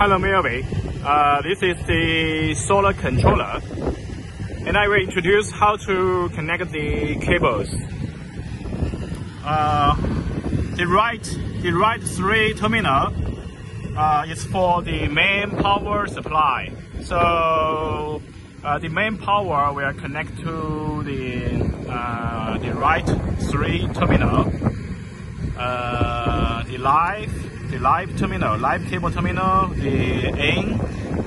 Hello Melvin, uh, this is the solar controller and I will introduce how to connect the cables. Uh, the right, the right three terminal uh, is for the main power supply. So uh, the main power will connect to the uh, the right three terminal. Uh, the live, the live terminal, live cable terminal, the in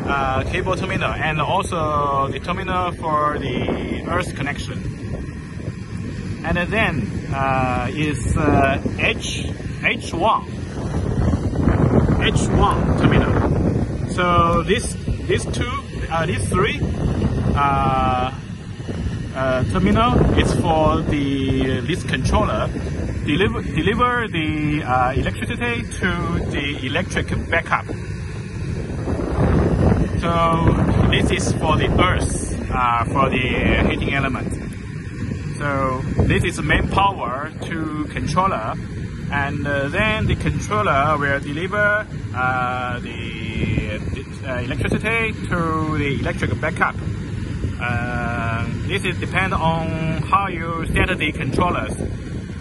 uh, cable terminal, and also the terminal for the earth connection. And then uh, is uh, H H1 H1 terminal. So this these two uh, these three uh, uh, terminal is for the this controller deliver deliver the uh, electricity to the electric backup. So this is for the earth uh, for the heating element. So this is main power to controller and uh, then the controller will deliver uh, the uh, electricity to the electric backup. Uh, this is depend on how you set the controllers,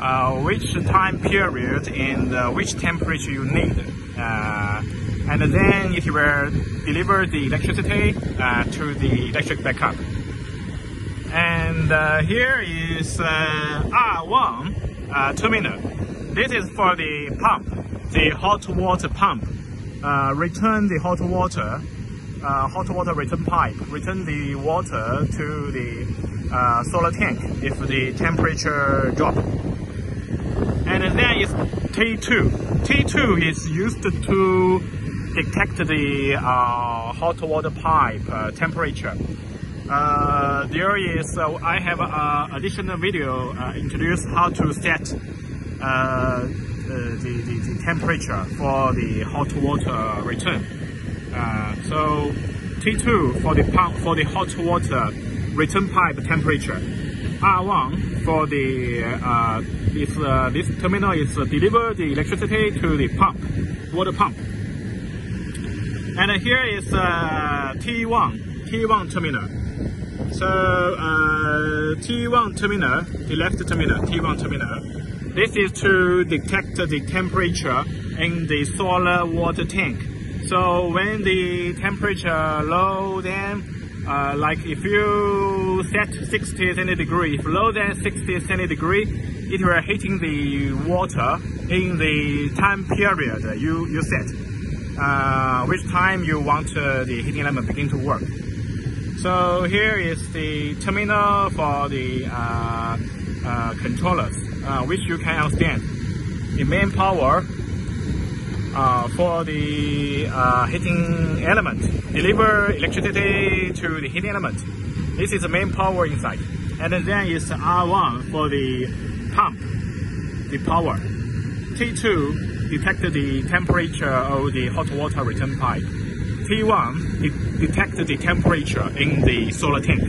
uh, which time period and uh, which temperature you need. and then it will deliver the electricity to the electric backup. And here is R1 terminal. This is for the pump, the hot water pump. Uh, return the hot water, uh, hot water return pipe, return the water to the uh, solar tank if the temperature drop. And then is T2. T2 is used to detect the uh, hot water pipe uh, temperature. Uh, there is, I have an additional video introduce how to set uh, the, the, the, temperature for the hot water return. Uh, so T2 for the pump for the hot water return pipe temperature. R1 for the uh, if uh, this terminal is uh, deliver the electricity to the pump, water pump. And here is uh, T1, T1 terminal. So uh, T1 terminal, the left terminal, T1 terminal this is to detect the temperature in the solar water tank. So when the temperature low, then uh, like if you set 60 centigrade, if low than 60 centigrade, it will heating the water in the time period you, you set, uh, which time you want uh, the heating element begin to work. So here is the terminal for the uh, uh, controllers uh, which you can understand. The main power uh, for the uh, heating element, deliver electricity to the heating element. This is the main power inside. And then is R1 for the pump, the power. T2 detect the temperature of the hot water return pipe. T1 detect the temperature in the solar tank.